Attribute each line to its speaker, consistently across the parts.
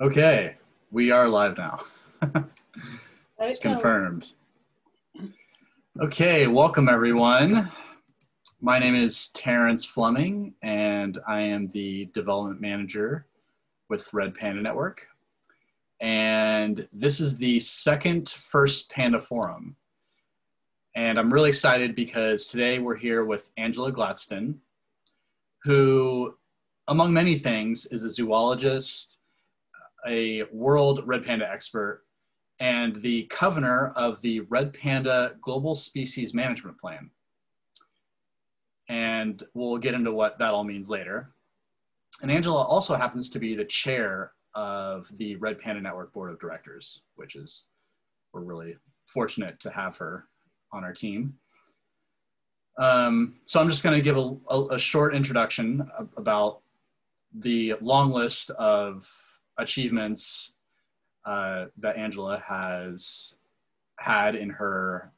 Speaker 1: Okay, we are live now. It's confirmed. Okay, welcome everyone. My name is Terrence Fleming, and I am the development manager with Red Panda Network. And this is the second First Panda Forum. And I'm really excited because today we're here with Angela Glatston, who, among many things, is a zoologist, a world red panda expert, and the convenor of the Red Panda Global Species Management Plan. And we'll get into what that all means later. And Angela also happens to be the chair of the Red Panda Network Board of Directors, which is, we're really fortunate to have her on our team. Um, so I'm just going to give a, a, a short introduction about the long list of achievements uh, that Angela has had in her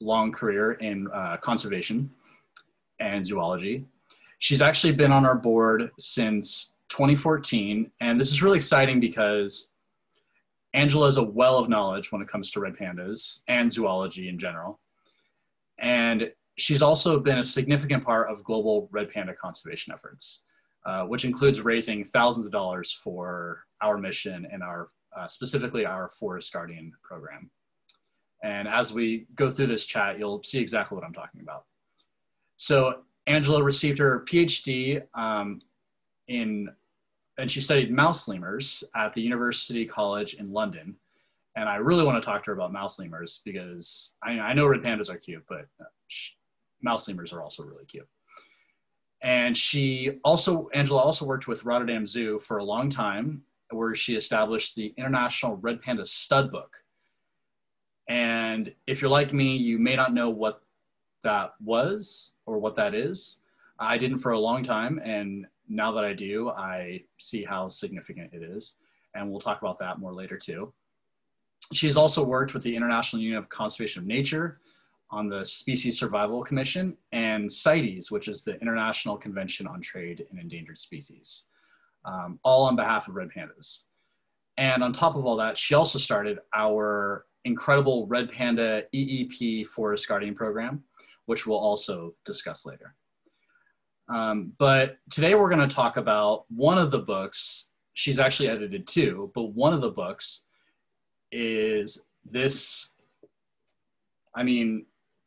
Speaker 1: long career in uh, conservation and zoology. She's actually been on our board since 2014, and this is really exciting because Angela is a well of knowledge when it comes to red pandas and zoology in general. And she's also been a significant part of global red panda conservation efforts, uh, which includes raising thousands of dollars for our mission and our uh, specifically our Forest Guardian program. And as we go through this chat, you'll see exactly what I'm talking about. So Angela received her PhD um, in, and she studied mouse lemurs at the University College in London. And I really want to talk to her about mouse lemurs because I, I know red pandas are cute, but uh, mouse lemurs are also really cute. And she also, Angela also worked with Rotterdam Zoo for a long time, where she established the International Red Panda Stud Book. And if you're like me, you may not know what that was or what that is. I didn't for a long time, and now that I do, I see how significant it is. And we'll talk about that more later too. She's also worked with the International Union of Conservation of Nature on the Species Survival Commission and CITES, which is the International Convention on Trade in Endangered Species, um, all on behalf of red pandas. And on top of all that, she also started our incredible Red Panda EEP Forest Guardian program, which we'll also discuss later. Um, but today we're going to talk about one of the books. She's actually edited two, but one of the books is this. I mean,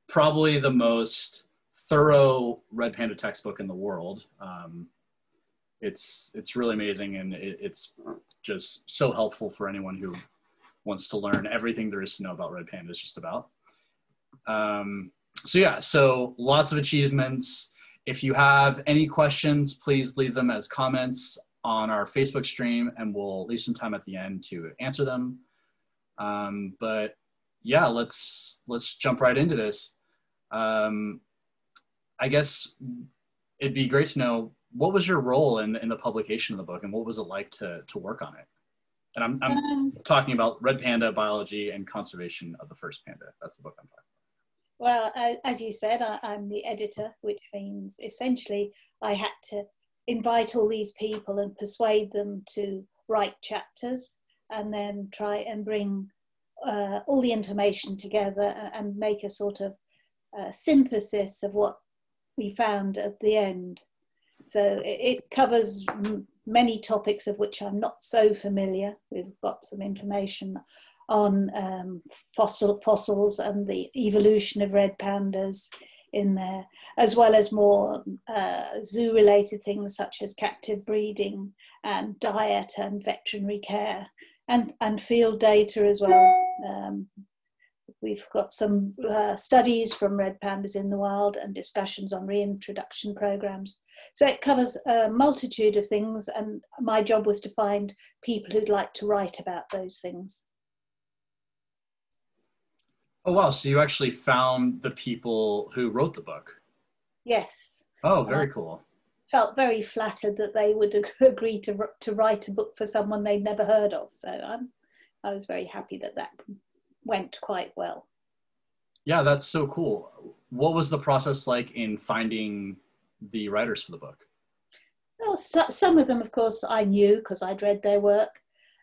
Speaker 1: probably the most thorough Red Panda textbook in the world. Um, it's it's really amazing, and it, it's just so helpful for anyone who wants to learn everything there is to know about red pandas. Just about. Um, so yeah, so lots of achievements. If you have any questions, please leave them as comments on our Facebook stream, and we'll leave some time at the end to answer them. Um, but yeah, let's let's jump right into this. Um, I guess it'd be great to know what was your role in in the publication of the book, and what was it like to to work on it. And I'm I'm
Speaker 2: Um,
Speaker 1: talking about red panda biology and conservation of the first panda. That's the book I'm talking.
Speaker 2: About. Well, as you said, I, I'm the editor, which means essentially I had to invite all these people and persuade them to write chapters and then try and bring uh, all the information together and make a sort of uh, synthesis of what we found at the end. So it, covers many topics of which I'm not so familiar. We've got some information on um, fossil fossils and the evolution of red pandas in there, as well as more uh, zoo-related things such as captive breeding and diet and veterinary care, and and field data as well. Um, we've got some uh, studies from red pandas in the wild and discussions on reintroduction programs. So it covers a multitude of things, and my job was to find people who'd like to write about those things.
Speaker 1: Oh wow! So you actually found the people who wrote the book.
Speaker 2: Yes,
Speaker 1: Oh, very cool.
Speaker 2: felt very flattered that they would agree to to write a book for someone they'd never heard of. So I'm, I was very happy that that went quite well.
Speaker 1: Yeah, that's so cool. What was the process like in finding the writers for the book?
Speaker 2: Well, so, some of them, of course, I knew because I'd read their work.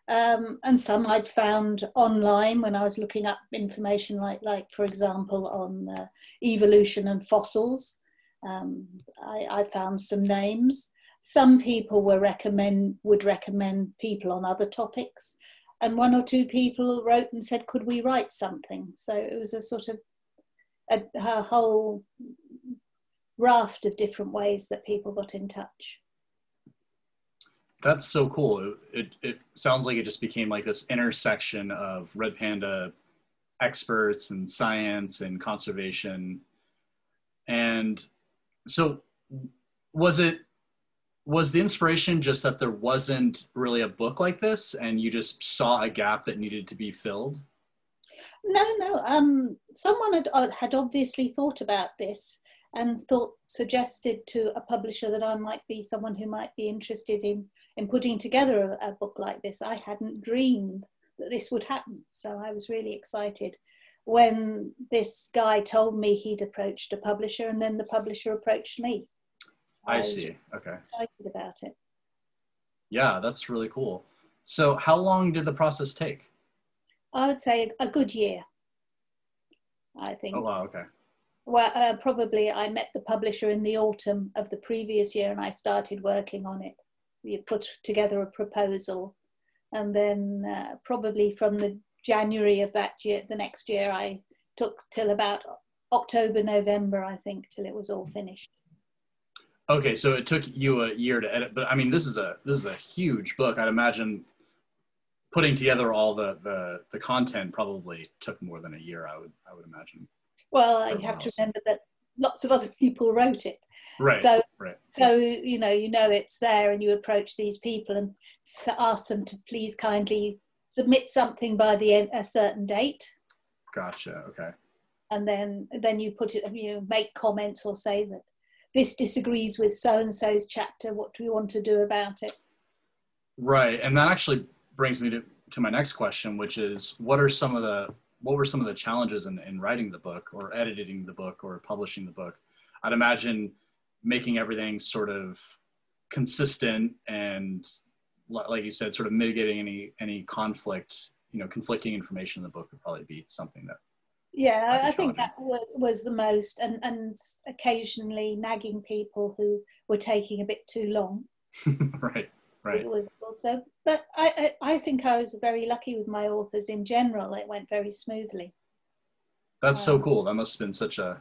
Speaker 2: Um, and some I'd found online when I was looking up information, like, like for example, on uh, evolution and fossils. Um, I, I, found some names. Some people were recommend would recommend people on other topics, and one or two people wrote and said, "Could we write something?" So it was a sort of a, a whole raft of different ways that people got in touch.
Speaker 1: That's so cool. It, it sounds like it just became like this intersection of Red Panda experts and science and conservation. And so was it was the inspiration just that there wasn't really a book like this and you just saw a gap that needed to be filled?
Speaker 2: No, no. Um, someone had, uh, had obviously thought about this and thought suggested to a publisher that I might be someone who might be interested in in putting together a, a, book like this. I hadn't dreamed that this would happen, so I was really excited when this guy told me he'd approached a publisher, and then the publisher approached me.
Speaker 1: So I, see. Okay.
Speaker 2: Excited about it.
Speaker 1: Yeah, that's really cool. So, how long did the process take?
Speaker 2: I would say a good year. I think.
Speaker 1: Oh wow! Okay
Speaker 2: well, uh, probably I met the publisher in the autumn of the previous year and I started working on it. We put together a proposal and then uh, probably from the January of that year, the next year, I took till about October, November, I think, till it was all finished.
Speaker 1: Okay, so it took you a year to edit, but I mean, this is a this is a huge book. I'd imagine putting together all the the the content probably took more than a year. I would I would imagine.
Speaker 2: Well, you have to remember that lots of other people wrote it.
Speaker 1: Right.
Speaker 2: So,
Speaker 1: right.
Speaker 2: so you know, you know it's there, and you approach these people and ask them to please kindly submit something by the end, a certain date.
Speaker 1: Gotcha. Okay.
Speaker 2: And then, then you put it, you know, make comments or say that this disagrees with so and so's chapter. What do we want to do about it?
Speaker 1: Right, and that actually brings me to to my next question, which is, what are some of the what were some of the challenges in, in writing the book or editing the book or publishing the book? I'd imagine making everything sort of consistent and like you said, sort of mitigating any any conflict, you know, conflicting information in the book would probably be something that.
Speaker 2: Yeah, I think that was, was the most, and and occasionally nagging people who were taking a bit too long.
Speaker 1: right. Right.
Speaker 2: It was also, but I, I, I think I was very lucky with my authors in general. It went very smoothly.
Speaker 1: That's um, so cool. That must have been such a,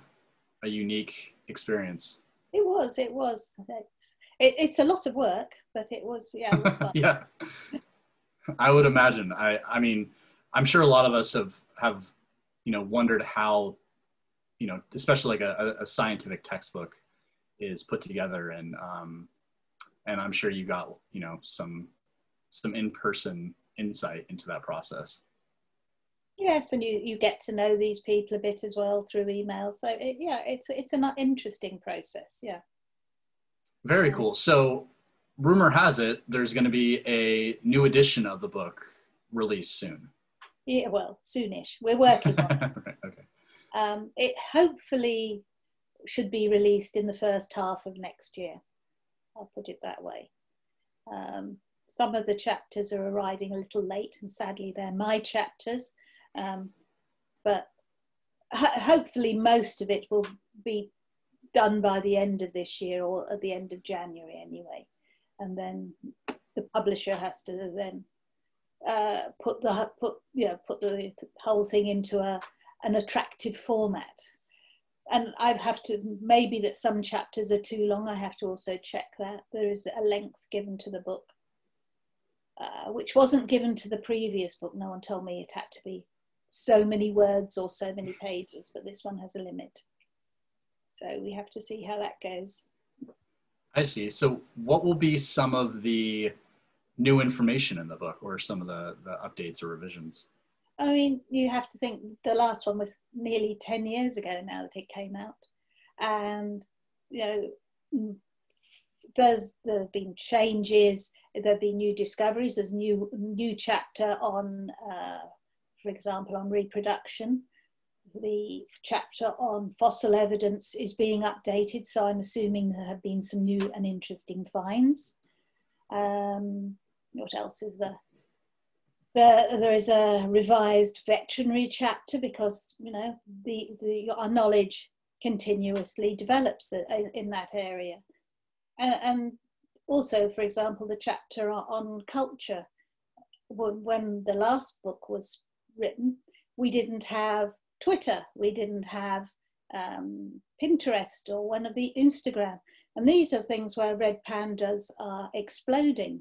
Speaker 1: a unique experience.
Speaker 2: It was. It was. It's it, it's a lot of work, but it was. Yeah, it was fun.
Speaker 1: yeah. I would imagine. I I mean, I'm sure a lot of us have have you know wondered how you know especially like a, a scientific textbook is put together and um, and I'm sure you got you know some some in-person insight into that process.
Speaker 2: Yes, and you you get to know these people a bit as well through email. So it, yeah, it's it's an interesting process. Yeah.
Speaker 1: Very cool. So, rumor has it there's going to be a new edition of the book released soon.
Speaker 2: Yeah, well, soonish. We're working on it. right, okay. Um, it hopefully should be released in the first half of next year. I'll put it that way. Um, some of the chapters are arriving a little late, and sadly, they're my chapters. Um, but ho- hopefully, most of it will be done by the end of this year or at the end of January, anyway. And then the publisher has to then uh, put the put you know put the whole thing into a an attractive format and I have to maybe that some chapters are too long. I have to also check that there is a length given to the book, uh, which wasn't given to the previous book. No one told me it had to be so many words or so many pages, but this one has a limit. So we have to see how that goes.
Speaker 1: I see. So, what will be some of the new information in the book, or some of the, the updates or revisions?
Speaker 2: I mean, you have to think the last one was nearly 10 years ago now that it came out. And, you know, there's there have been changes, there have been new discoveries, there's new new chapter on, uh, for example, on reproduction. The chapter on fossil evidence is being updated, so I'm assuming there have been some new and interesting finds. Um, what else is there? there, there is a revised veterinary chapter because you know the, the our knowledge continuously develops in that area, and, also, for example, the chapter on culture. When the last book was written, we didn't have Twitter, we didn't have um, Pinterest or one of the Instagram. And these are things where red pandas are exploding.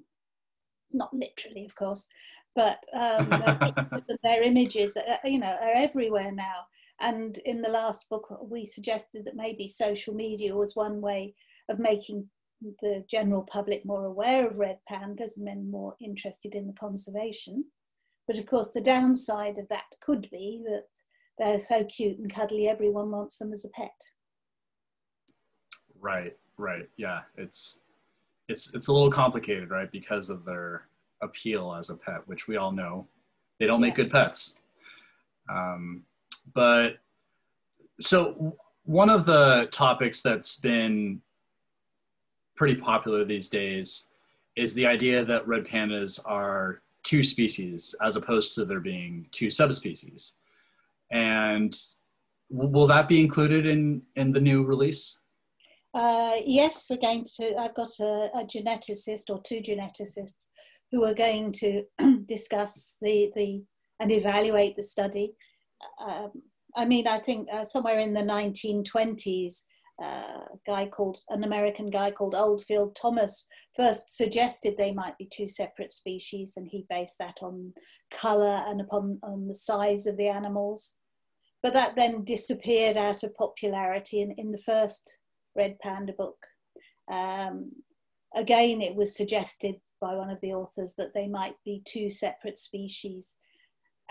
Speaker 2: Not literally, of course, but um, their images, are, you know, are everywhere now. And in the last book, we suggested that maybe social media was one way of making the general public more aware of red pandas and then more interested in the conservation. But of course, the downside of that could be that they're so cute and cuddly, everyone wants them as a pet.
Speaker 1: Right, right. Yeah, it's it's it's a little complicated, right? Because of their appeal as a pet, which we all know they don't make good pets. Um, but so one of the topics that's been pretty popular these days is the idea that red pandas are two species as opposed to there being two subspecies. And will that be included in, in the new release?
Speaker 2: Uh, yes, we're going to. I've got a, a, geneticist or two geneticists who are going to discuss the, the and evaluate the study. Um, I mean, I think uh, somewhere in the 1920s, uh, guy called an American guy called Oldfield Thomas first suggested they might be two separate species, and he based that on color and upon on the size of the animals. But that then disappeared out of popularity in, in the first Red Panda book. Um, again, it was suggested by one of the authors that they might be two separate species.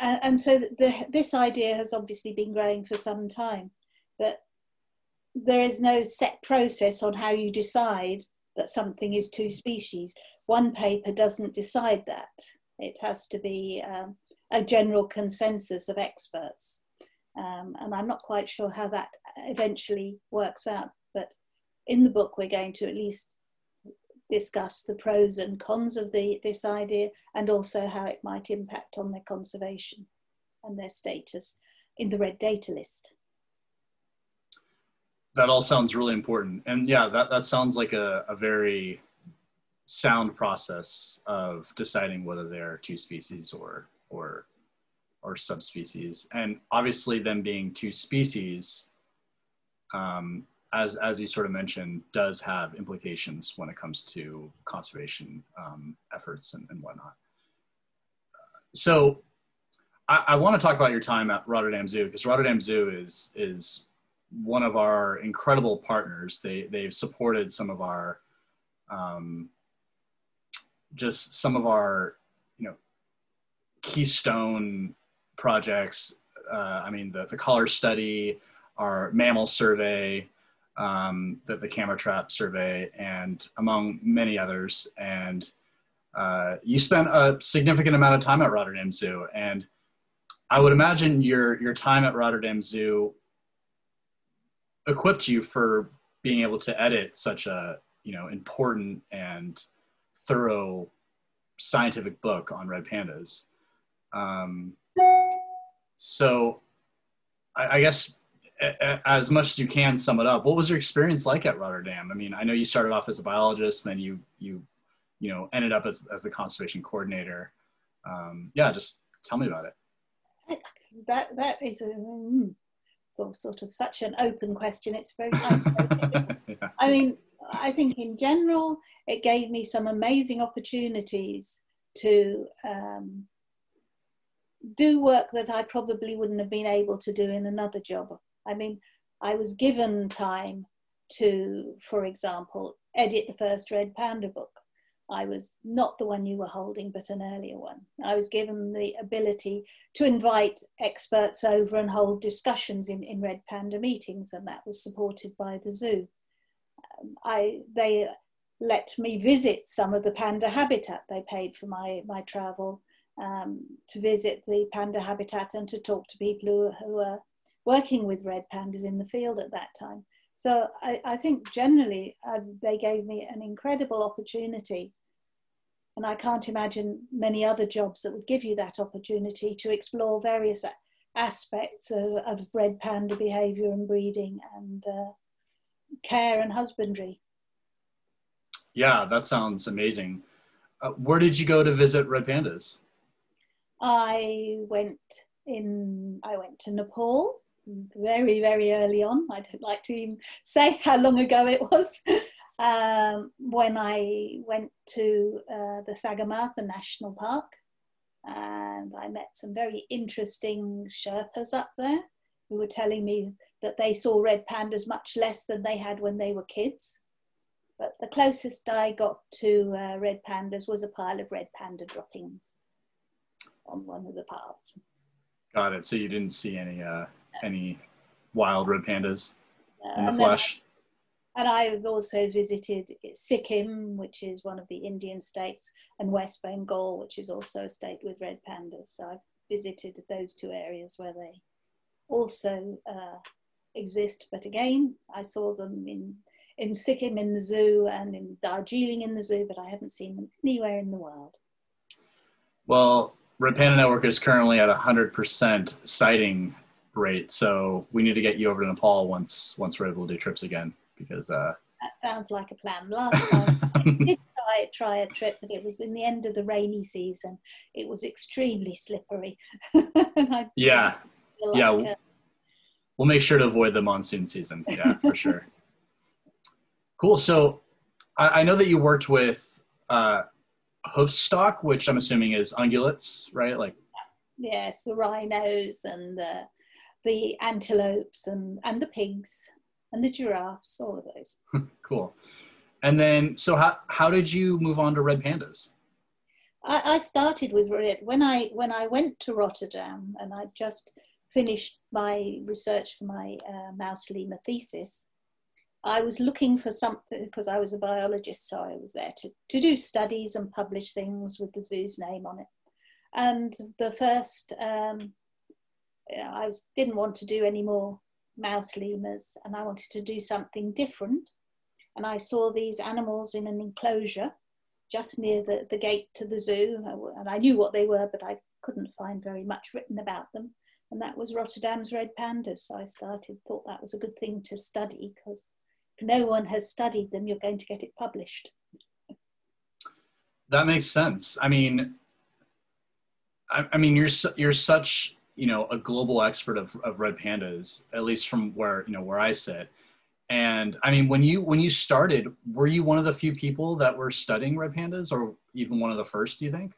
Speaker 2: Uh, and so the, this idea has obviously been growing for some time. But there is no set process on how you decide that something is two species. One paper doesn't decide that. It has to be um, a general consensus of experts. Um, and I'm not quite sure how that eventually works out, but in the book, we're going to at least discuss the pros and cons of the, this idea and also how it might impact on their conservation and their status in the red data list
Speaker 1: that all sounds really important. And yeah, that, that sounds like a, a very sound process of deciding whether they're two species or, or, or subspecies. And obviously them being two species, um, as, as you sort of mentioned, does have implications when it comes to conservation um, efforts and, and whatnot. So I, I want to talk about your time at Rotterdam Zoo because Rotterdam Zoo is, is one of our incredible partners. They they've supported some of our um, just some of our you know keystone projects. Uh, I mean the the collar study, our mammal survey, um, the the camera trap survey, and among many others. And uh, you spent a significant amount of time at Rotterdam Zoo, and I would imagine your your time at Rotterdam Zoo equipped you for being able to edit such a you know important and thorough scientific book on red pandas. Um, so, I, I guess as much as you can sum it up, what was your experience like at Rotterdam? I mean, I know you started off as a biologist, then you you you know ended up as as the conservation coordinator. Um, yeah, just tell me about it.
Speaker 2: That that is a mm, sort sort of such an open question. It's very yeah. I mean, I think in general, it gave me some amazing opportunities to um, do work that I probably wouldn't have been able to do in another job. I mean, I was given time to, for example, edit the first Red Panda book. I was not the one you were holding, but an earlier one. I was given the ability to invite experts over and hold discussions in, in Red Panda meetings, and that was supported by the zoo. Um, I, they let me visit some of the panda habitat. They paid for my, my travel um, to visit the panda habitat and to talk to people who, who were working with red pandas in the field at that time. So I, I think generally uh, they gave me an incredible opportunity And I can't imagine many other jobs that would give you that opportunity to explore various aspects of, of red panda behavior and breeding and uh, care and husbandry.
Speaker 1: Yeah, that sounds amazing. Uh, where did you go to visit red pandas?
Speaker 2: I went in. I went to Nepal very, very early on. I don't like to even say how long ago it was. um, when I went to uh, the Sagarmatha National Park, and I met some very interesting Sherpas up there who were telling me that they saw red pandas much less than they had when they were kids. But the closest I got to uh, red pandas was a pile of red panda droppings on one of the paths.
Speaker 1: Got it. So you didn't see any uh, any wild red pandas uh, in the
Speaker 2: flesh. and I've also visited Sikkim, which is one of the Indian states, and West Bengal, which is also a state with red pandas. So I've visited those two areas where they also uh, exist. But again, I saw them in in Sikkim in the zoo and in Darjeeling in the zoo, but I haven't seen them anywhere in the world.
Speaker 1: Well, Red Panda Network is currently at 100% sighting rate, so we need to get you over to Nepal once once we're able to do trips again because uh,
Speaker 2: that sounds like a plan. Last time I did try, try a trip, but it was in the end of the rainy season. It was extremely slippery.
Speaker 1: yeah, like yeah. A, we'll make sure to avoid the monsoon season. Yeah, for sure. Cool. So I, I, know that you worked with uh, hoofstock, which I'm assuming is ungulates, right? Like
Speaker 2: yes, the rhinos and the the antelopes and and the pigs and the giraffes, all of those.
Speaker 1: cool. And then, so how how did you move on to red pandas?
Speaker 2: I, I started with red when I when I went to Rotterdam and I just finished my research for my uh, mouse lemur thesis. I was looking for something because I was a biologist, so I was there to, to do studies and publish things with the zoo's name on it. And the first, um, Uh, I was, didn't want to do any more mouse lemurs and I wanted to do something different. And I saw these animals in an enclosure just near the, the gate to the zoo. Uh, and I knew what they were, but I couldn't find very much written about them. And that was Rotterdam's red pandas. So I started, thought that was a good thing to study because if no one has studied them, you're going to get it published.
Speaker 1: That makes sense. I mean, I, I mean, you're you're such you know a global expert of, of red pandas, at least from where you know where I sit. And I mean, when you when you started, were you one of the few people that were studying red pandas, or even one of the first? Do you think?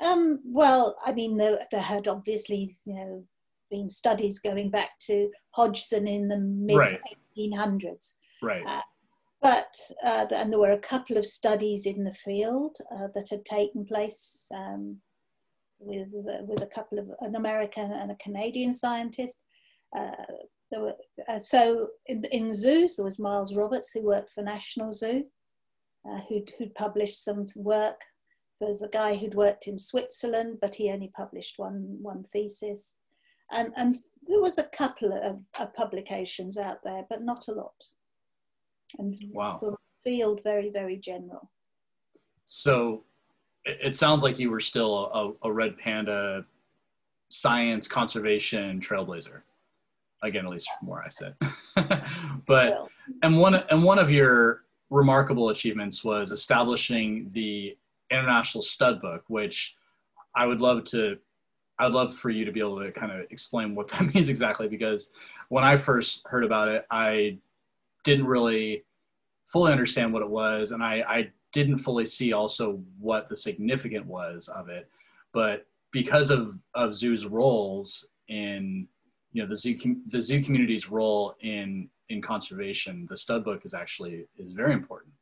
Speaker 2: Um, well, I mean, there, there had obviously you know been studies going back to Hodgson in the mid right. 1800s.
Speaker 1: Right. Uh,
Speaker 2: but uh, and there were a couple of studies in the field uh, that had taken place um, with with a couple of an American and a Canadian scientist. Uh, there were, uh, so in, in zoos there was Miles Roberts who worked for National Zoo, uh, who'd, who'd published some work. So there's a guy who'd worked in Switzerland, but he only published one one thesis, and and there was a couple of, of publications out there, but not a lot and wow. the field very, very general.
Speaker 1: So it sounds like you were still a, a red panda science conservation trailblazer. Again at least from where i sit. But and one and one of your remarkable achievements was establishing the international stud book which i would love to i'd love for you to be able to kind of explain what that means exactly because when i first heard about it i didn't really fully understand what it was, and I, I didn't fully see also what the significant was of it. But because of of zoo's roles in you know the zoo the zoo community's role in in conservation, the stud book is actually is very important.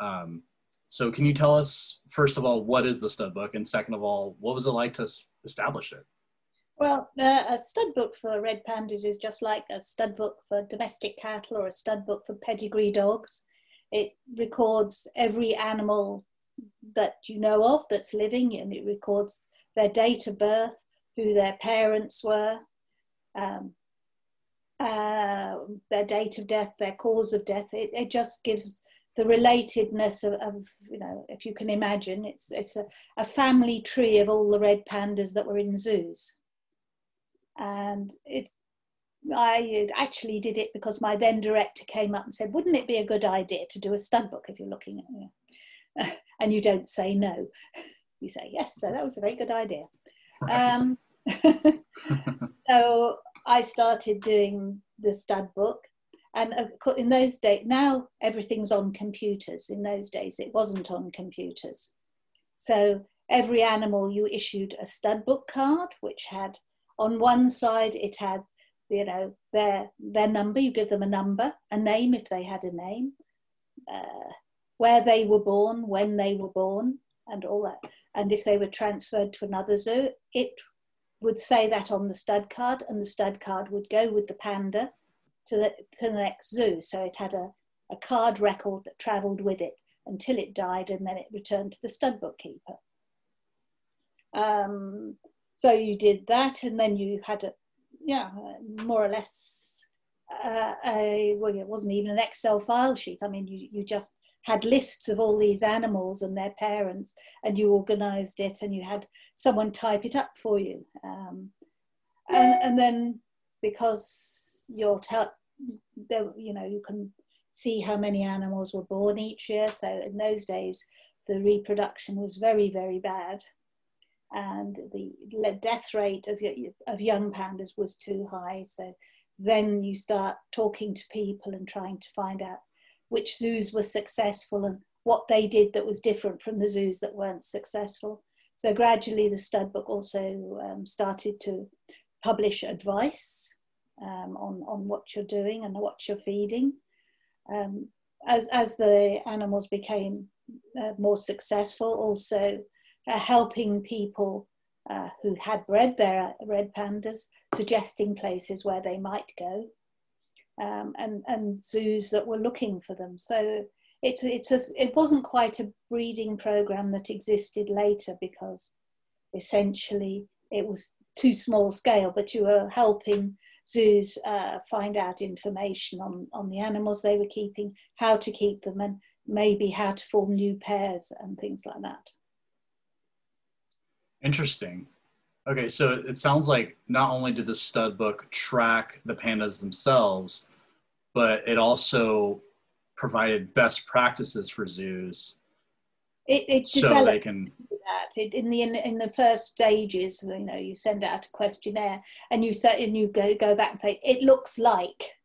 Speaker 1: Um, so can you tell us first of all what is the stud book, and second of all, what was it like to establish it?
Speaker 2: Well, uh, a stud book for red pandas is just like a stud book for domestic cattle or a stud book for pedigree dogs. It records every animal that you know of that's living, and it records their date of birth, who their parents were, um, uh, their date of death, their cause of death. It, it just gives the relatedness of, of, you know, if you can imagine, it's, it's a, a family tree of all the red pandas that were in zoos. And it, I actually did it because my then director came up and said, wouldn't it be a good idea to do a stud book if you're looking at me? and you don't say no. You say yes, so that was a very good idea. Right. Um, so I started doing the stud book and in those days, now everything's on computers. In those days, it wasn't on computers. So every animal you issued a stud book card, which had on one side it had you know their their number. You give them a number, a name if they had a name, uh, where they were born, when they were born, and all that. And if they were transferred to another zoo, it would say that on the stud card, and the stud card would go with the panda to the, to the next zoo. So it had a, a card record that travelled with it until it died and then it returned to the stud bookkeeper. Um, so you did that and then you had a, yeah, more or less, uh, a, well, it wasn't even an Excel file sheet. I mean, you, you just had lists of all these animals and their parents and you organized it and you had someone type it up for you. Um, and, and then because you're tell there you know you can see how many animals were born each year so in those days the reproduction was very very bad and the death rate of, of young pandas was too high so then you start talking to people and trying to find out which zoos were successful and what they did that was different from the zoos that weren't successful so gradually the stud book also um, started to publish advice um, on, on what you're doing and what you're feeding. Um, as, as the animals became uh, more successful, also uh, helping people uh, who had bred their red pandas, suggesting places where they might go, um, and, and zoos that were looking for them. So it's, it's a, it wasn't quite a breeding program that existed later because essentially it was too small scale, but you were helping zoos uh, find out information on, on the animals they were keeping, how to keep them, and maybe how to form new pairs and things like that.
Speaker 1: Interesting. Okay, so it sounds like not only did the stud book track the pandas themselves, but it also provided best practices for zoos.
Speaker 2: It, it so they can that it, in the in, in, the first stages you know you send out a questionnaire and you say and you go go back and say it looks like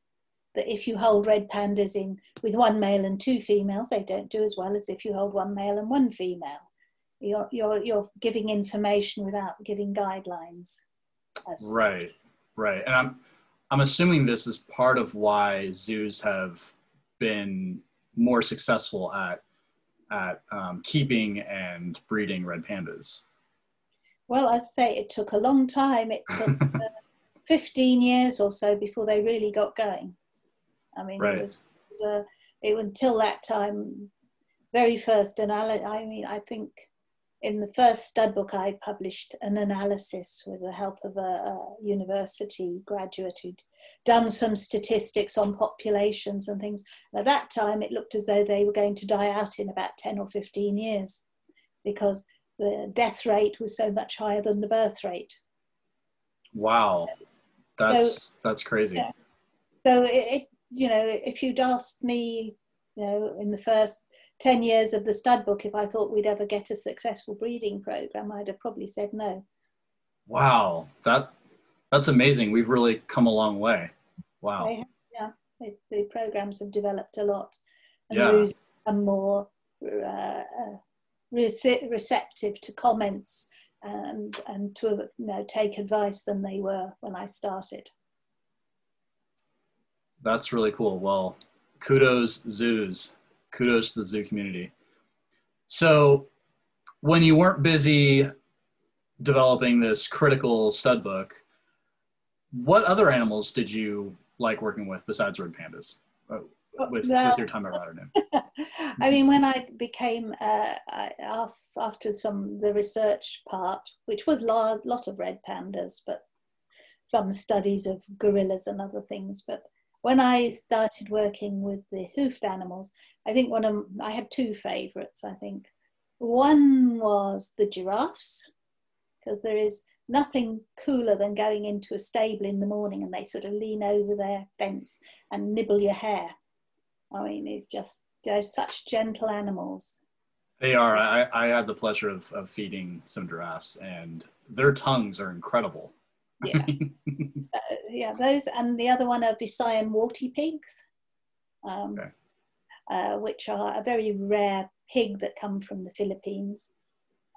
Speaker 2: that if you hold red pandas in with one male and two females they don't do as well as if you hold one male and one female you're you're, you're giving information without giving guidelines
Speaker 1: right right and i'm i'm assuming this is part of why zoos have been more successful at at um, keeping and breeding red pandas?
Speaker 2: Well, I say it took a long time. It took uh, 15 years or so before they really got going. I mean, right. it was, it was uh, it, until that time, very first analysis. I mean, I think in the first stud book, I published an analysis with the help of a, a university graduate who'd done some statistics on populations and things. At that time, it looked as though they were going to die out in about 10 or 15 years because the death rate was so much higher than the birth rate.
Speaker 1: Wow. That's, so, that's crazy. Yeah.
Speaker 2: So it, it, you know, if you'd asked me, you know, in the first 10 years of the stud book, if I thought we'd ever get a successful breeding program, I'd have probably said no.
Speaker 1: Wow. That, that's amazing. We've really come a long way. Wow.
Speaker 2: Have, yeah, it, the programs have developed a lot, and yeah. zoos are more uh, uh receptive to comments and and to you know take advice than they were when I started.
Speaker 1: That's really cool. Well, kudos zoos. Kudos to the zoo community. So, when you weren't busy developing this critical stud book, what other animals did you like working with besides red pandas? Uh, with, well, with your time at Rotterdam?
Speaker 2: I mean, when I became uh, after some the research part, which was a lot, lot of red pandas, but some studies of gorillas and other things. But when I started working with the hoofed animals, I think one of I had two favourites. I think one was the giraffes because there is nothing cooler than going into a stable in the morning and they sort of lean over their fence and nibble your hair. I mean, it's just they're such gentle animals.
Speaker 1: They are. I, I had the pleasure of, of feeding some giraffes, and their tongues are incredible.
Speaker 2: Yeah, so, yeah. Those and the other one are Visayan warty pigs, um, okay. Uh, which are a very rare pig that come from the Philippines,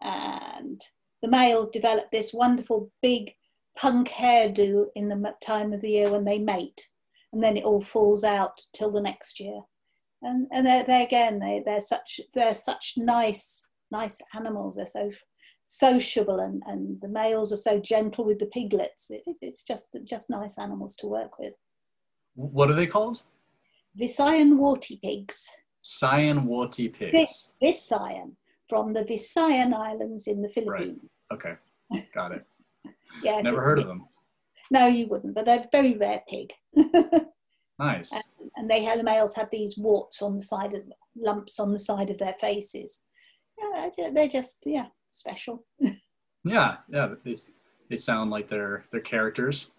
Speaker 2: and the males develop this wonderful big punk hairdo in the time of the year when they mate, and then it all falls out till the next year. And and they're, they're again they they're such they're such nice nice animals. They're so sociable and, and the males are so gentle with the piglets. It, it's just just nice animals to work with.
Speaker 1: What are they called?
Speaker 2: Visayan warty pigs.
Speaker 1: Visayan warty pigs.
Speaker 2: Vis, Visayan from the Visayan Islands in the Philippines.
Speaker 1: Right. Okay, got it.
Speaker 2: yes,
Speaker 1: never heard of them.
Speaker 2: No, you wouldn't, but they're very rare pig.
Speaker 1: nice.
Speaker 2: And, and, they have the males have these warts on the side of lumps on the side of their faces. Yeah, they're just yeah special.
Speaker 1: yeah, yeah, they they sound like they're they're characters.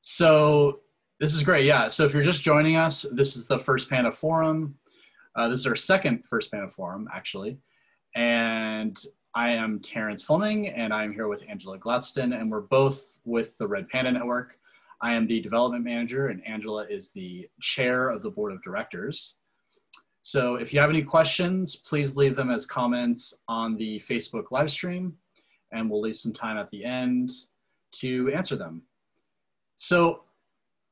Speaker 1: So this is great. Yeah. So if you're just joining us, this is the First Panda Forum. Uh, this is our second First Panda Forum, actually. And I am Terrence Fleming, and I'm here with Angela Glatston, and we're both with the Red Panda Network. I am the development manager, and Angela is the chair of the board of directors. So if you have any questions, please leave them as comments on the Facebook live stream, and we'll leave some time at the end to answer them. So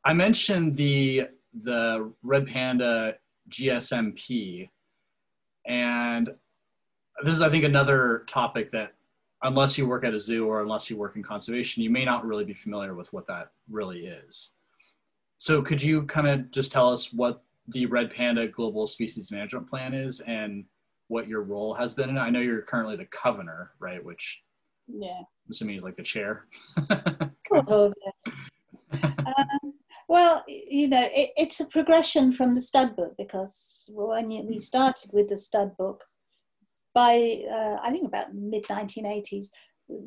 Speaker 1: I mentioned the the Red Panda GSMP, and this is, I think, another topic that, unless you work at a zoo or unless you work in conservation, you may not really be familiar with what that really is. So, could you kind of just tell us what the Red Panda Global Species Management Plan is and what your role has been? And I know you're currently the governor, right? Which,
Speaker 2: yeah,
Speaker 1: I'm assuming he's like the chair.
Speaker 2: oh, yes. um, well, you know, it, it's a progression from the stud book because when you, we started with the stud book, by uh, I think about mid 1980s,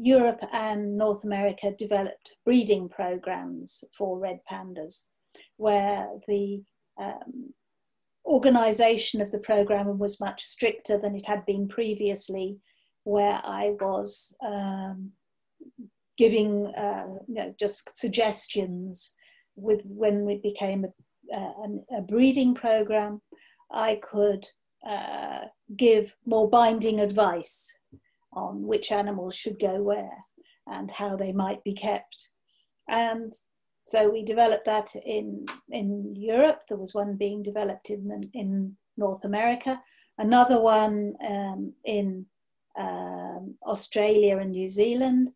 Speaker 2: Europe and North America developed breeding programs for red pandas, where the um, organization of the program was much stricter than it had been previously, where I was um, giving uh, you know, just suggestions with when it became a, a, a breeding program, I could uh, give more binding advice on which animals should go where and how they might be kept. And so we developed that in, in Europe. There was one being developed in, in North America, another one um, in um, Australia and New Zealand,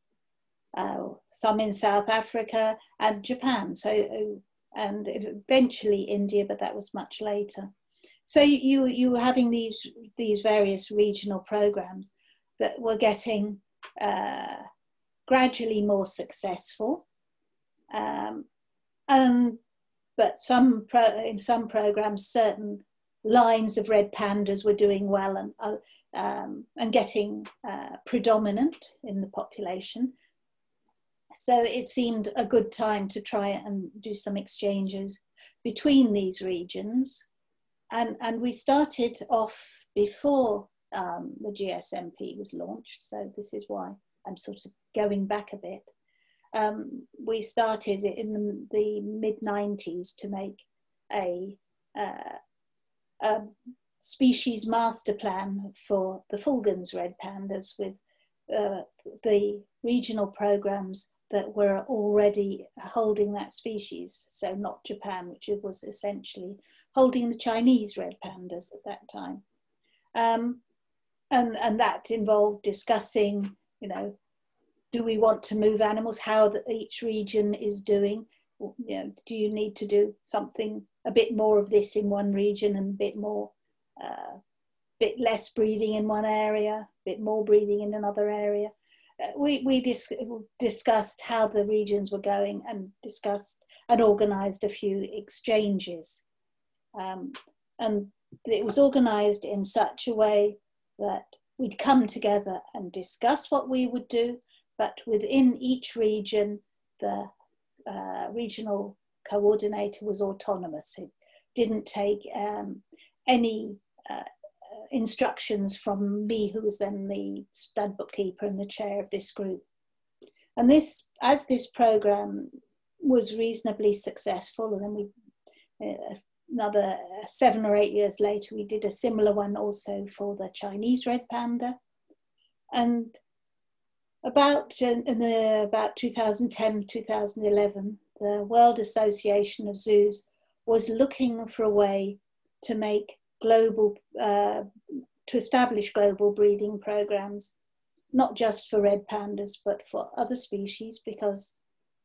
Speaker 2: uh, some in South Africa and Japan. So, uh, and eventually India, but that was much later. So you you were having these these various regional programs that were getting uh, gradually more successful, um, and but some pro, in some programs certain lines of red pandas were doing well and uh, um, and getting uh, predominant in the population. So it seemed a good time to try and do some exchanges between these regions. And, and we started off before um, the GSMP was launched, so this is why I'm sort of going back a bit. Um, we started in the, the mid 90s to make a, uh, a species master plan for the Fulgens red pandas with uh, the regional programs that were already holding that species. So not Japan, which was essentially holding the Chinese red pandas at that time. Um, and, and that involved discussing, you know, do we want to move animals, how that each region is doing, you know, do you need to do something, a bit more of this in one region and a bit more, uh, bit less breeding in one area, a bit more breeding in another area we, we dis- discussed how the regions were going and discussed and organized a few exchanges. Um, and it was organized in such a way that we'd come together and discuss what we would do, but within each region, the uh, regional coordinator was autonomous. It didn't take um, any uh, instructions from me, who was then the stud bookkeeper and the chair of this group. And this, as this program was reasonably successful, and then we, uh, another seven or eight years later, we did a similar one also for the Chinese red panda. And about in, the about 2010 2011 the world association of zoos was looking for a way to make global uh, to establish global breeding programs not just for red pandas but for other species because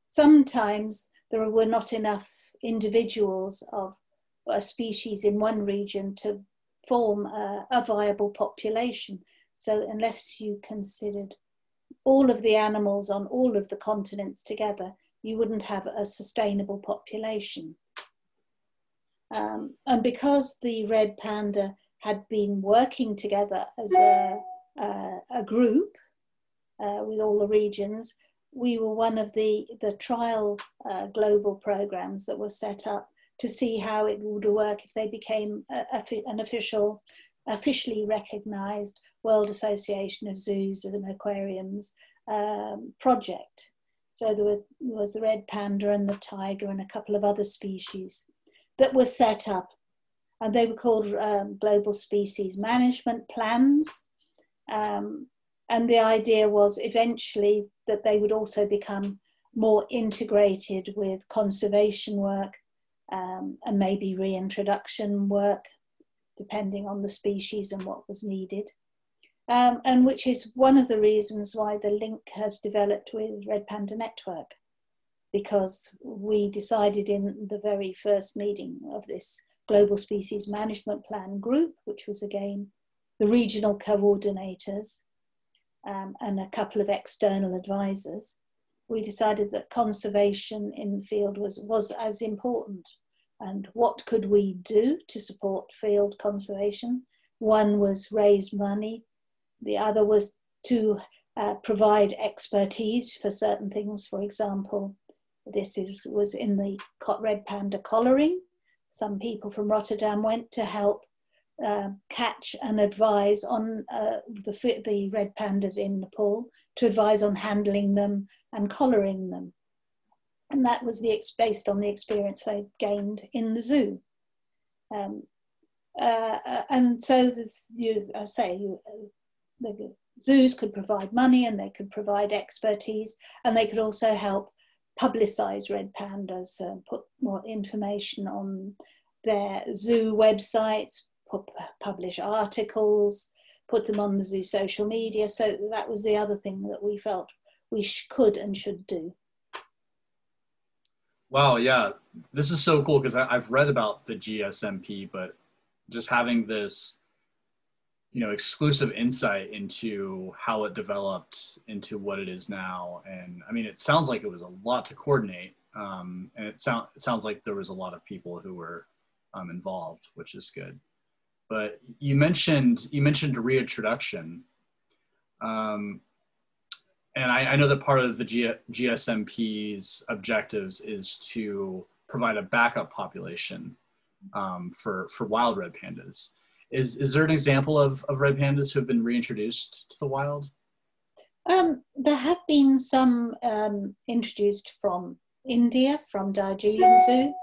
Speaker 2: sometimes there were not enough individuals of a species in one region to form a, a viable population so unless you considered all of the animals on all of the continents together, you wouldn't have a sustainable population. Um, and because the red panda had been working together as a, a, a group uh, with all the regions, we were one of the, the trial uh, global programs that was set up to see how it would work if they became a, an official, officially recognized World Association of Zoos and Aquariums um, project. So there was, was the red panda and the tiger and a couple of other species that were set up. And they were called um, global species management plans. Um, and the idea was eventually that they would also become more integrated with conservation work um, and maybe reintroduction work, depending on the species and what was needed um, and which is one of the reasons why the link has developed with Red Panda Network, because we decided in the very first meeting of this Global Species Management Plan group, which was again the regional coordinators um, and a couple of external advisors, we decided that conservation in the field was, was as important. And what could we do to support field conservation? One was raise money the other was to uh, provide expertise for certain things. For example, this is, was in the red panda collaring. Some people from Rotterdam went to help uh, catch and advise on uh, the, the red pandas in Nepal to advise on handling them and collaring them. And that was the based on the experience they gained in the zoo. Um, uh, uh and so, this, you, I say, you, the zoos could provide money and they could provide expertise and they could also help publicize red pandas and put more information on their zoo websites, put, uh, publish articles, put them on the zoo social media. So that was the other thing that we felt we could and should do.
Speaker 1: Wow, yeah, this is so cool because I've read about the GSMP, but just having this you know exclusive insight into how it developed into what it is now. And i mean it sounds like it was a lot to coordinate um, and it, sound, it sounds like there was a lot of people who were um, involved which is good. But you mentioned you mentioned reintroduction. Um, and I, I, know that part of the G, gsmp's objectives is to provide a backup population um, for for wild red pandas is is there an example of, of red pandas who have been reintroduced to the wild?
Speaker 2: Um, there have been some um, introduced from India, from Darjeeling Zoo.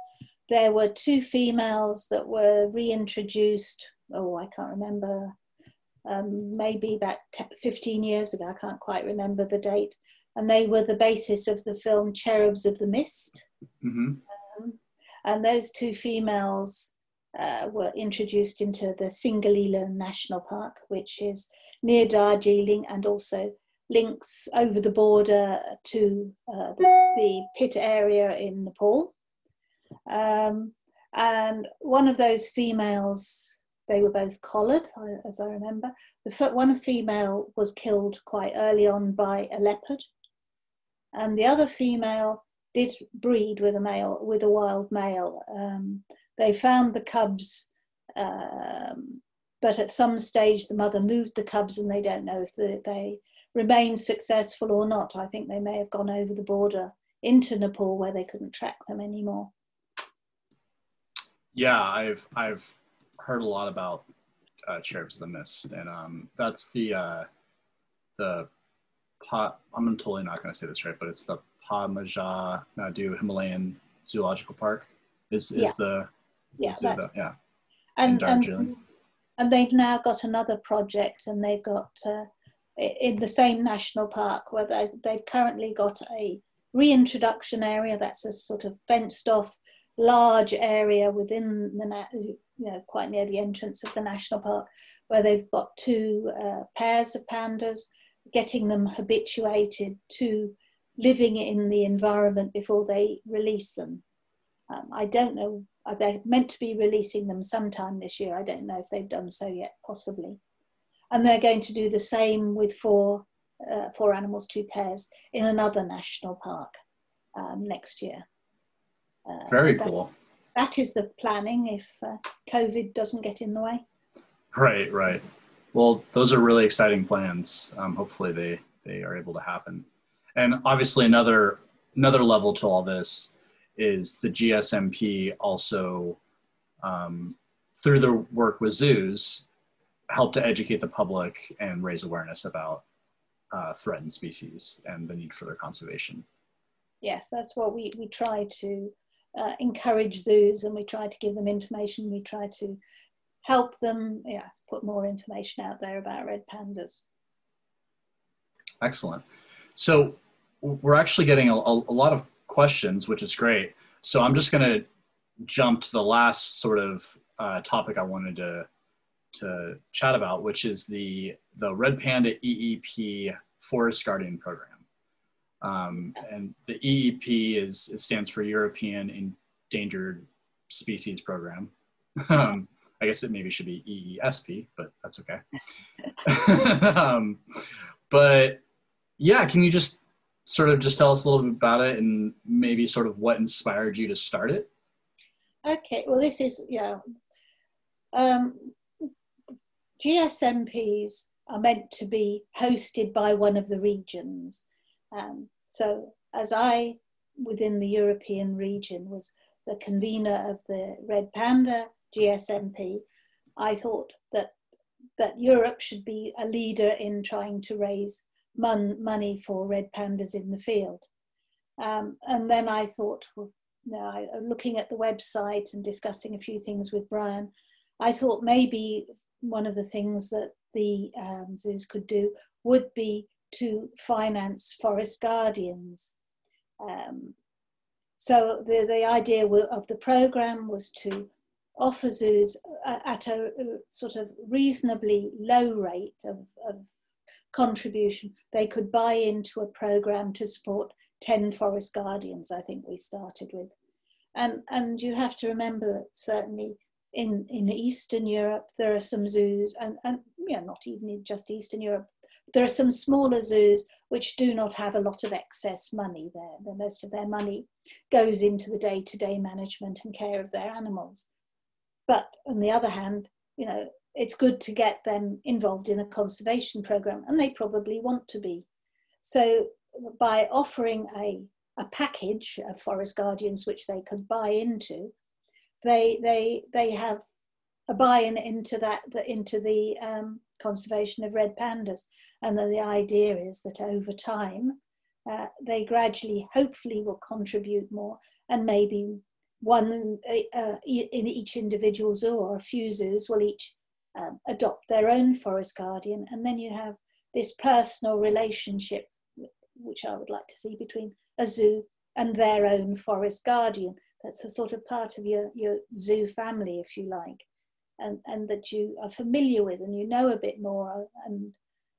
Speaker 2: There were two females that were reintroduced, oh, I can't remember, um, maybe about 15 years ago, I can't quite remember the date. And they were the basis of the film Cherubs of the Mist. Mm-hmm. Um, and those two females uh, were introduced into the Singalila National Park, which is near Darjeeling and also links over the border to uh, the, pit area in Nepal. Um, and one of those females, they were both collared, as I remember. The one female was killed quite early on by a leopard, and the other female did breed with a male, with a wild male. Um, they found the cubs Um, but at some stage, the mother moved the cubs, and they don't know if the, they remain successful or not. I think they may have gone over the border into Nepal where they couldn't track them anymore.
Speaker 1: Yeah, I've I've heard a lot about uh, Cherubs of the Mist, and um, that's the uh, the pot. I'm totally not going to say this right, but it's the Padmaja Naidu Himalayan Zoological Park. Is is
Speaker 2: Yeah.
Speaker 1: the
Speaker 2: Yeah,
Speaker 1: the
Speaker 2: that's-
Speaker 1: that- yeah
Speaker 2: and and, and they've now got another project and they've got uh, in the same national park where they, they've currently got a reintroduction area that's a sort of fenced off large area within the you know quite near the entrance of the national park where they've got two uh, pairs of pandas getting them habituated to living in the environment before they release them um, I don't know. Uh, They're meant to be releasing them sometime this year. I don't know if they've done so yet, possibly. And they're going to do the same with four, uh, four animals, two pairs, in another national park um, next year. Uh,
Speaker 1: very
Speaker 2: that-
Speaker 1: cool.
Speaker 2: That is the planning if uh, COVID doesn't get in the way.
Speaker 1: Right, right. Well, those are really exciting plans. Um, hopefully, they they are able to happen. And obviously, another another level to all this is the GSMP also um, through their work with zoos help to educate the public and raise awareness about uh, threatened species and the need for their conservation.
Speaker 2: Yes, that's what we, we try to uh, encourage zoos and we try to give them information. We try to help them, yes, put more information out there about red pandas.
Speaker 1: Excellent. So we're actually getting a, a, a lot of questions, which is great. So I'm just going to jump to the last sort of uh, topic I wanted to to chat about, which is the the Red Panda EEP Forest Guardian Program. Um, and the EEP is it stands for European Endangered Species Program. um, I guess it maybe should be EESP, but that's okay. um, but yeah, can you just sort of just tell us a little bit about it and maybe sort of what inspired you to start it?
Speaker 2: Okay, well, this is, yeah. Um, GSMPs are meant to be hosted by one of the regions. Um, so, as I, within the European region, was the convener of the Red Panda GSMP, I thought that that Europe should be a leader in trying to raise mon- money for red pandas in the field. Um, and then I thought, well, I, looking at the website and discussing a few things with Brian, I thought maybe one of the things that the um, zoos could do would be to finance forest guardians. Um, so the, the idea of the program was to offer zoos at a sort of reasonably low rate of, of contribution. They could buy into a program to support 10 forest guardians, I think we started with. And, and you have to remember that certainly in, in Eastern Europe, there are some zoos, and, and yeah, not even just Eastern Europe, there are some smaller zoos which do not have a lot of excess money there. Most of their money goes into the day to day management and care of their animals. But on the other hand, you know, it's good to get them involved in a conservation program, and they probably want to be. So by offering a, a package of forest guardians which they could buy into, they they they have a buy-in into that into the um, conservation of red pandas, and the idea is that over time uh, they gradually, hopefully, will contribute more, and maybe one uh, in each individual zoo or a few zoos will each um, adopt their own forest guardian, and then you have this personal relationship, which I would like to see between a zoo and their own forest guardian. That's a sort of part of your, your zoo family, if you like, and, and that you are familiar with and you know a bit more, and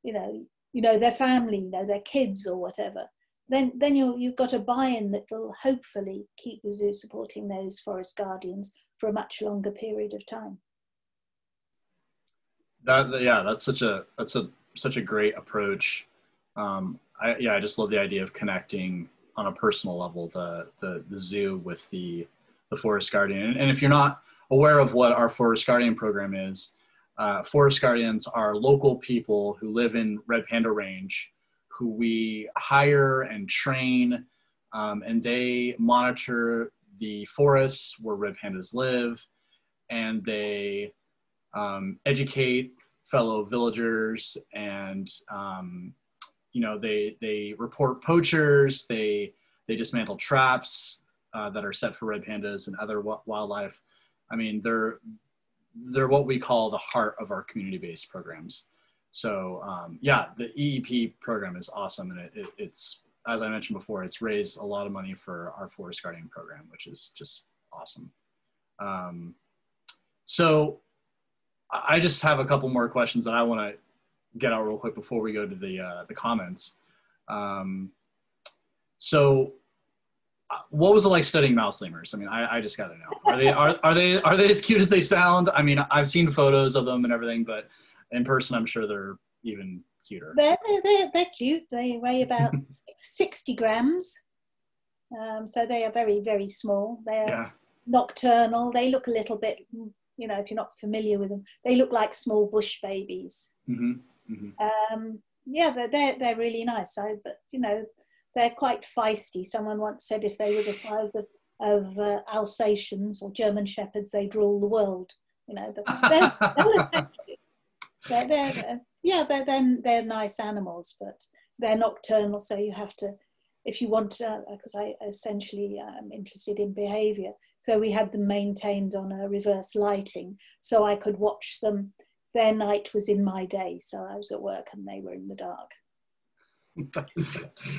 Speaker 2: you know you know their family, you know their kids or whatever then then you you've got a buy-in that will hopefully keep the zoo supporting those forest guardians for a much longer period of time.
Speaker 1: That yeah, that's such a that's a such a great approach. Um, I, yeah, I just love the idea of connecting on a personal level the the, the zoo with the the forest guardian. And, and if you're not aware of what our Forest Guardian program is, uh, Forest Guardians are local people who live in Red Panda Range who we hire and train, um, and they monitor the forests where red pandas live, and they um, educate fellow villagers and um, you know they they report poachers they they dismantle traps uh, that are set for red pandas and other wildlife i mean they're they're what we call the heart of our community-based programs so um, yeah, the EEP program is awesome, and it, it, it's as I mentioned before, it's raised a lot of money for our Forest Guardian program, which is just awesome. Um, so I just have a couple more questions that I want to get out real quick before we go to the uh, the comments. Um, so uh, what was it like studying mouse lemurs? I mean, I, I just got to know. Are they are, are they are they as cute as they sound? I mean, I've seen photos of them and everything, but in person, I'm sure they're even cuter.
Speaker 2: They're, they're, they're cute. They weigh about 60 grams. Um, so they are very, very small. They're yeah. nocturnal. They look a little bit, you know, if you're not familiar with them, they look like small bush babies. Mm-hmm. Mm-hmm. Um, yeah, they're, they're, they're really nice. I, but, you know, they're quite feisty. Someone once said if they were the size of, of uh, Alsatians or German Shepherds, they'd rule the world. You know, they're, they're, they're, they're yeah, they're then they're nice animals, but they're nocturnal, so you have to, if you want, because uh, I essentially am interested in behaviour, so we had them maintained on a reverse lighting, so I could watch them. Their night was in my day, so I was at work and they were in the dark.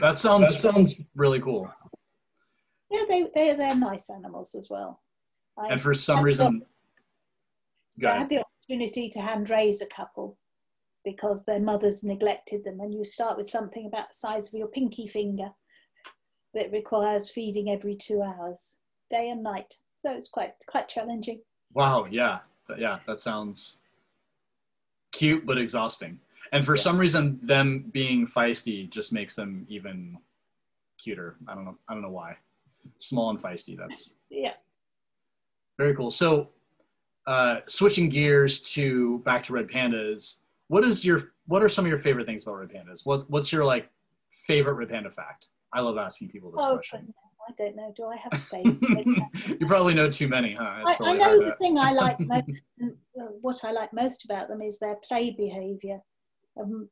Speaker 1: that sounds that sounds really cool.
Speaker 2: Yeah, they they they're nice animals as well.
Speaker 1: I and for some reason,
Speaker 2: I had the opportunity to hand raise a couple because their mothers neglected them. And you start with something about the size of your pinky finger that requires feeding every two hours, day and night. So it's quite quite challenging.
Speaker 1: Wow, yeah, yeah, that sounds cute but exhausting. And for yeah. some reason, them being feisty just makes them even cuter. I don't know. I don't know why. Small and feisty. That's
Speaker 2: yeah.
Speaker 1: Very cool. So uh, switching gears to back to red pandas, what is your what are some of your favorite things about red pandas? What what's your like favorite red panda fact? I love asking people this oh, question.
Speaker 2: I don't know. Do I have a favorite?
Speaker 1: you probably know too many, huh?
Speaker 2: I, I, know the thing I like most. what I like most about them is their play behaviour um,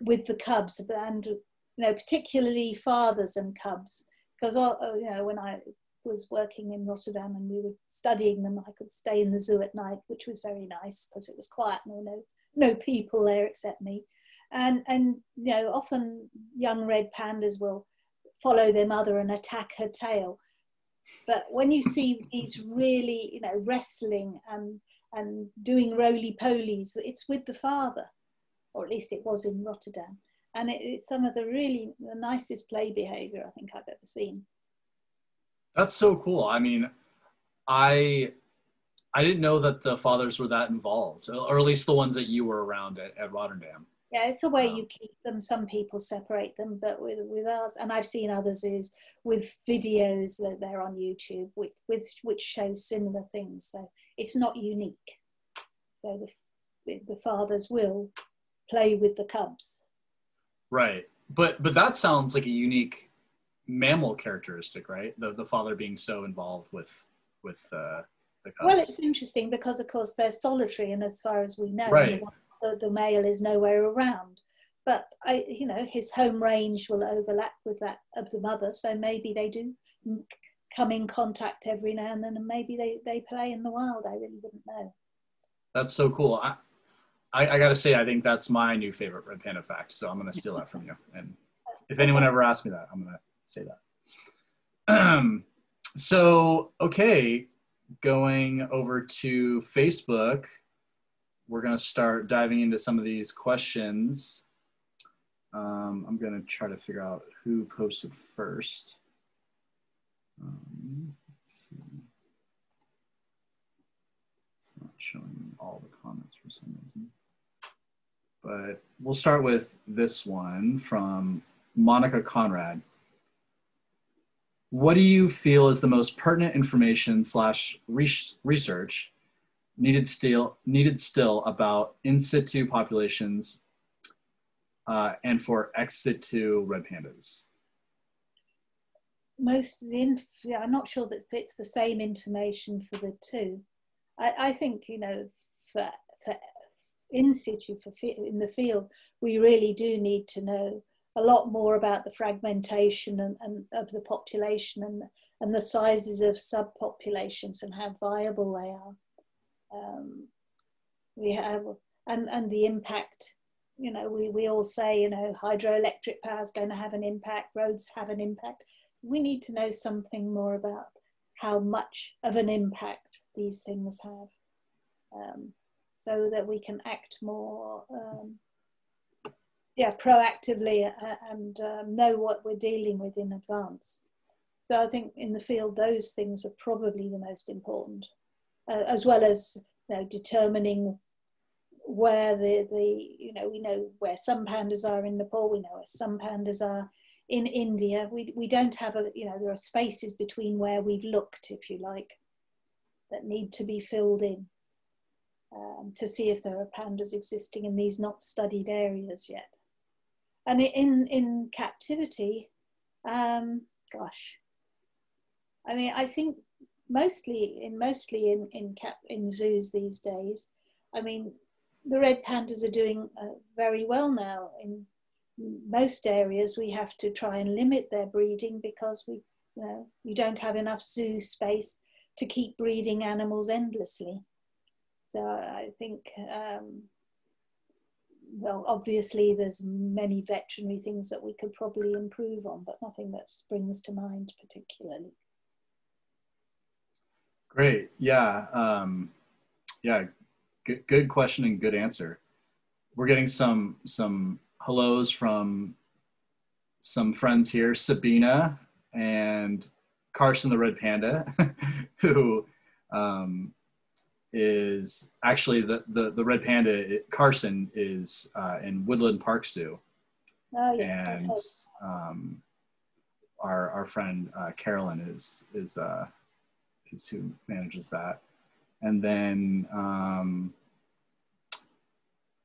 Speaker 2: with the cubs, and you know, particularly fathers and cubs. Because uh, you know, when I was working in Rotterdam and we were studying them, I could stay in the zoo at night, which was very nice because it was quiet and there were no, no people there except me. And, and, you know, often young red pandas will follow their mother and attack her tail. But when you see these really, you know, wrestling and, and doing roly polies, it's with the father, or at least it was in Rotterdam. And it, it's some of the really the nicest play behavior I think I've ever seen.
Speaker 1: That's so cool. I mean, I I didn't know that the fathers were that involved, or at least the ones that you were around at, at Rotterdam.
Speaker 2: Yeah, it's a way you keep them. Some people separate them, but with with us, and I've seen others is with videos that they're on YouTube with with which shows similar things. So it's not unique. So the the fathers will play with the cubs.
Speaker 1: Right, but but that sounds like a unique mammal characteristic, right? The the father being so involved with with uh, the cubs.
Speaker 2: Well, it's interesting because of course they're solitary, and as far as we know, right. The, the male is nowhere around. But I, you know, his home range will overlap with that of the mother, so maybe they do come in contact every now and then, and maybe they they play in the wild. I really wouldn't know.
Speaker 1: That's so cool. I, I, I got to say, I think that's my new favorite red panda fact. So I'm going to steal that from you. And if anyone ever asks me that, I'm going to say that. so, okay, going over to Facebook, we're going to start diving into some of these questions. Um, I'm going to try to figure out who posted first. Um, let's see. It's not showing all the comments for some reason. But we'll start with this one from Monica Conrad. what do you feel is the most pertinent information slash research needed still needed still about in situ populations uh, and for ex situ red pandas?
Speaker 2: Most of the inf- I'm not sure that it's the same information for the two. I, I think you know for for in situ for in the field, we really do need to know a lot more about the fragmentation and, and of the population and and the sizes of subpopulations and how viable they are. Um, we have and and the impact. You know, we, we all say, you know, hydroelectric power is going to have an impact, roads have an impact. We need to know something more about how much of an impact these things have um, so that we can act more um, yeah, proactively uh, and um, know what we're dealing with in advance. So I think in the field, those things are probably the most important, uh, as well as you know, determining where the, the, you know, we know where some pandas are in Nepal, we know where some pandas are in India. We, we don't have a, you know, there are spaces between where we've looked, if you like, that need to be filled in um, to see if there are pandas existing in these not studied areas yet and in in captivity um, gosh i mean i think mostly in mostly in in cap in zoos these days. I mean the red pandas are doing uh, very well now. In most areas we have to try and limit their breeding because we you know you don't have enough zoo space to keep breeding animals endlessly. So i think um, well, obviously there's many veterinary things that we could probably improve on, but nothing that springs to mind particularly.
Speaker 1: Great. Yeah. Um, yeah. Good, good question and good answer. We're getting some some hellos from some friends here, Sabina and Carson the Red Panda, who um, is actually the, the, the red panda, Carson, is uh, in Woodland Park Zoo.
Speaker 2: Oh, yes.
Speaker 1: And um, our, our friend uh, Carolyn is, is, uh, is who manages that. And then, um,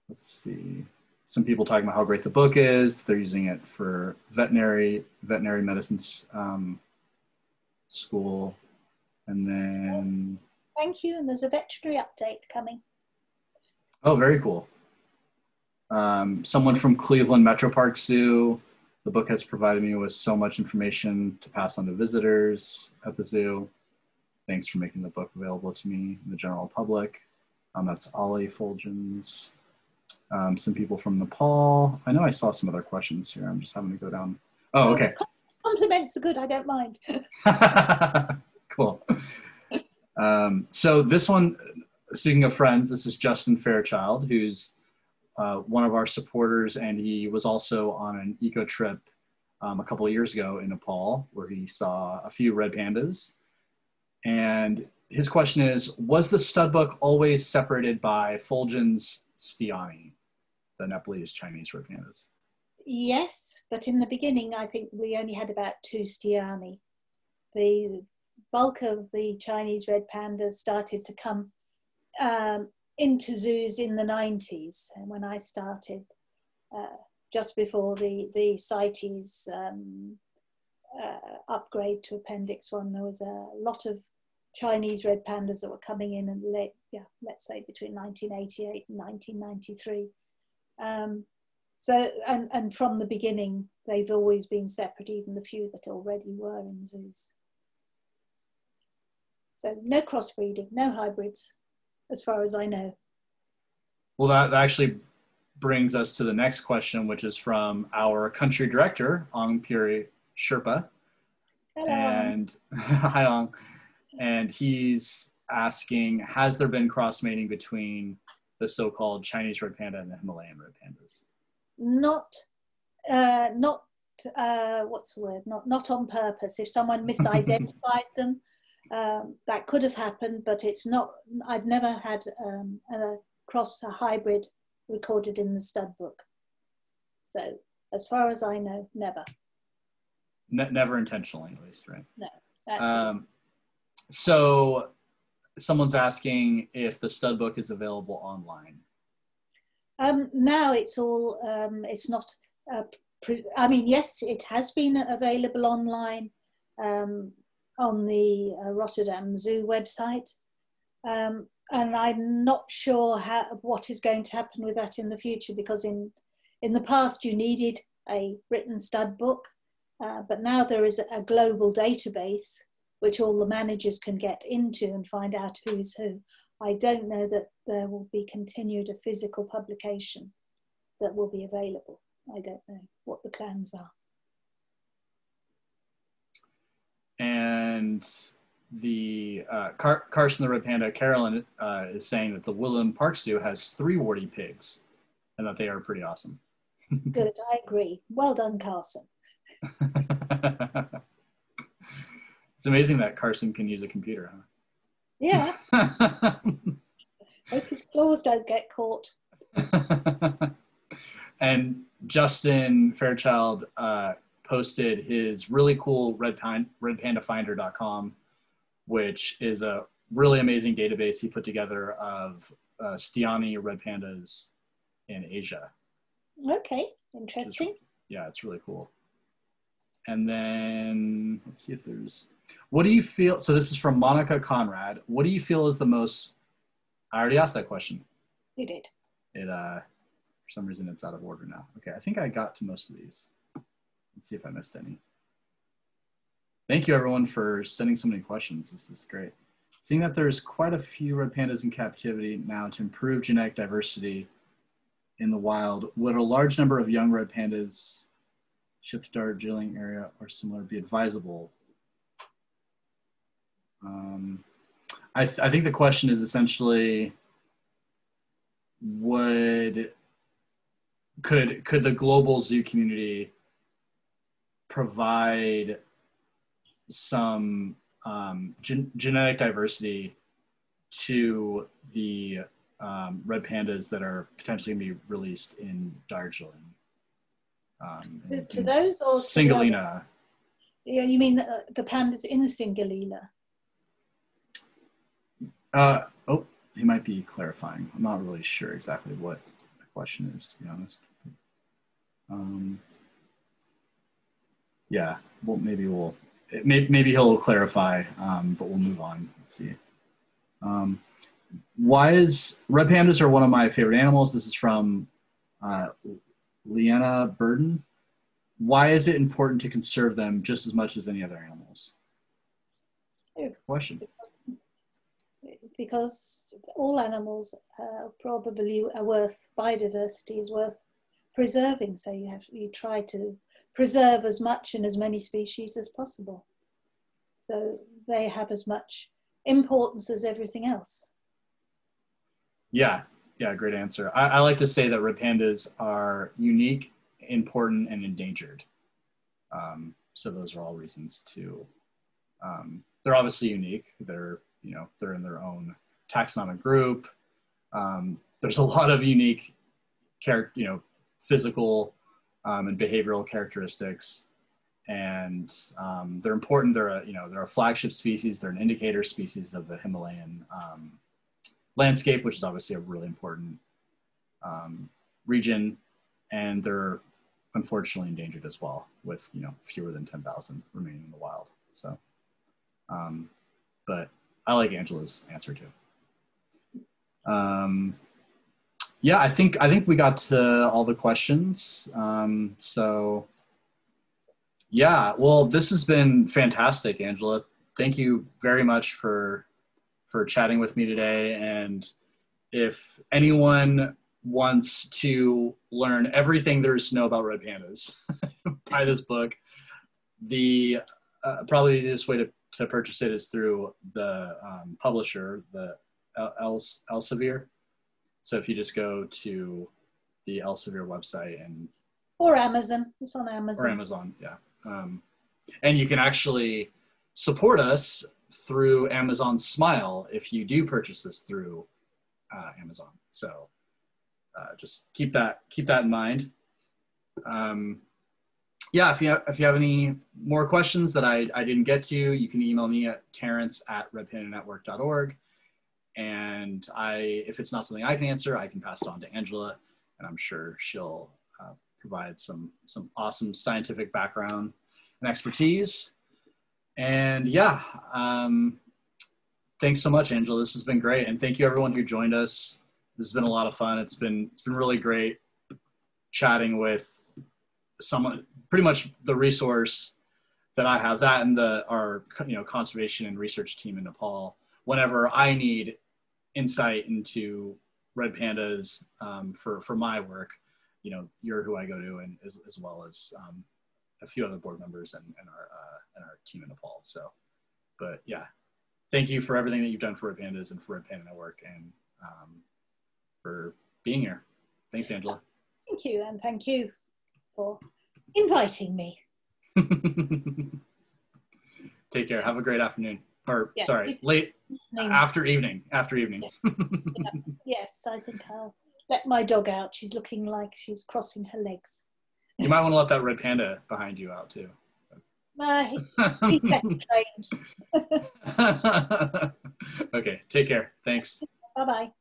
Speaker 1: let's see, some people talking about how great the book is. They're using it for veterinary, veterinary medicine um, school. And then,
Speaker 2: Thank you. And there's a veterinary update coming.
Speaker 1: Oh, very cool. Um, someone from Cleveland Metro Park Zoo. The book has provided me with so much information to pass on to visitors at the zoo. Thanks for making the book available to me and the general public. Um, that's Ali Fulgens. Um, some people from Nepal. I know I saw some other questions here. I'm just having to go down. Oh, okay.
Speaker 2: Compliments are good. I don't mind.
Speaker 1: cool. Um, so this one, speaking of friends, this is Justin Fairchild, who's uh, one of our supporters, and he was also on an eco trip um, a couple of years ago in Nepal, where he saw a few red pandas. And his question is, was the stud book always separated by Fulgens styani, the Nepalese Chinese red pandas?
Speaker 2: Yes, but in the beginning, I think we only had about two styani. The bulk of the Chinese red pandas started to come um, into zoos in the 90s when I started, uh, just before the, the CITES um, uh, upgrade to Appendix 1. There was a lot of Chinese red pandas that were coming in and late, yeah, let's say between 1988 and 1993. Um, so, and, and from the beginning, they've always been separate, even the few that already were in zoos. So no crossbreeding, no hybrids, as far as I know.
Speaker 1: Well, that actually brings us to the next question, which is from our country director, Ang Phuri Sherpa.
Speaker 2: Hello.
Speaker 1: And hi, Ang. And he's asking, has there been cross mating between the so-called Chinese red panda and the Himalayan red pandas?
Speaker 2: Not, uh, not, uh, what's the word? Not, not on purpose. If someone misidentified them, um, that could have happened, but it's not. I've never had um, a cross a hybrid recorded in the stud book. So as far as I know, never.
Speaker 1: Ne- never intentionally, at least, right?
Speaker 2: No. That's
Speaker 1: Um, so someone's asking if the stud book is available online.
Speaker 2: Um, now it's all, um, it's not, uh, I mean, yes, it has been available online um, on the uh, Rotterdam Zoo website. Um, and I'm not sure how, what is going to happen with that in the future because in, in the past you needed a written stud book, uh, but now there is a global database which all the managers can get into and find out who is who. I don't know that there will be continued a physical publication that will be available. I don't know what the plans are.
Speaker 1: And the uh, Car- Carson the Red Panda, Carolyn uh, is saying that the Woodland Park Zoo has three warty pigs and that they are pretty awesome.
Speaker 2: Good, I agree. Well done, Carson.
Speaker 1: it's amazing that Carson can use a computer, huh?
Speaker 2: Yeah, hope his claws don't get caught.
Speaker 1: and Justin Fairchild uh, posted his really cool red pine, redpandafinder.com, which is a really amazing database he put together of uh, Styani red pandas in Asia.
Speaker 2: Okay, interesting.
Speaker 1: Yeah, it's really cool. And then let's see if there's. What do you feel? So this is from Monica Conrad. What do you feel is the most? I already asked that question.
Speaker 2: You did.
Speaker 1: It uh, for some reason it's out of order now. Okay, I think I got to most of these. Let's see if I missed any. Thank you everyone for sending so many questions. This is great. Seeing that there's quite a few red pandas in captivity now to improve genetic diversity in the wild, would a large number of young red pandas shipped to our Darjeeling area or similar be advisable? Um, I, th- I think the question is essentially would could could the global zoo community provide some um, gen- genetic diversity to the um, red pandas that are potentially going to be released in Darjeeling? Um,
Speaker 2: To,
Speaker 1: in-
Speaker 2: to those or to the other-
Speaker 1: Singalina.
Speaker 2: Yeah, you mean the, the pandas in the Singalila?
Speaker 1: Uh, oh, he might be clarifying. I'm not really sure exactly what the question is, to be honest. Um, yeah, well, maybe we'll, it may, maybe he'll clarify, um, but we'll move on. Let's see. Um, why is red pandas are one of my favorite animals? This is from uh, Leanna Burden. Why is it important to conserve them just as much as any other animals?
Speaker 2: Good
Speaker 1: Question.
Speaker 2: Because all animals uh, probably are worth, biodiversity is worth preserving. So you have you try to preserve as much and as many species as possible. So they have as much importance as everything else.
Speaker 1: Yeah, yeah, great answer. I, I like to say that red pandas are unique, important, and endangered. Um, so those are all reasons to. Um, they're obviously unique. They're you know they're in their own taxonomic group. Um, there's a lot of unique character, you know, physical um, and behavioral characteristics, and um, they're important. They're a you know they're a flagship species. They're an indicator species of the Himalayan um, landscape, which is obviously a really important um, region, and they're unfortunately endangered as well, with you know fewer than ten thousand remaining in the wild. So, um, but I like Angela's answer too. Um, yeah, I think I think we got to all the questions. Um, so, yeah, well, this has been fantastic, Angela. Thank you very much for for chatting with me today. And if anyone wants to learn everything there is to know about red pandas, buy this book. The uh, probably the easiest way to, to purchase it is through the um, publisher, the El- Elsevier. So if you just go to the Elsevier website and
Speaker 2: Or Amazon. It's on Amazon.
Speaker 1: or Amazon, yeah. Um, and you can actually support us through Amazon Smile if you do purchase this through uh, Amazon. So uh, just keep that keep that in mind. Um, yeah, if you have, if you have any more questions that I, I didn't get to, you can email me at terrence at redpandanetwork.org. And I, if it's not something I can answer, I can pass it on to Angela, and I'm sure she'll uh, provide some some awesome scientific background and expertise. And yeah, um, thanks so much, Angela. This has been great, and thank you everyone who joined us. This has been a lot of fun. It's been it's been really great chatting with someone, pretty much the resource that I have, that and the our you know conservation and research team in Nepal. Whenever I need insight into red pandas um, for for my work, you know, you're who I go to, and as, as well as um, a few other board members and, and our uh, and our team in Nepal. So, but yeah, thank you for everything that you've done for Red Pandas and for Red Panda Network, and um, for being here. Thanks, Angela.
Speaker 2: Thank you, and thank you for inviting me.
Speaker 1: Take care. Have a great afternoon. Or yeah, sorry, late evening. after evening. After evening.
Speaker 2: yeah. Yes, I think I'll let my dog out. She's looking like she's crossing her legs.
Speaker 1: You might want to let that red panda behind you out too.
Speaker 2: Uh, he, he's
Speaker 1: okay, take care. Thanks. Bye bye.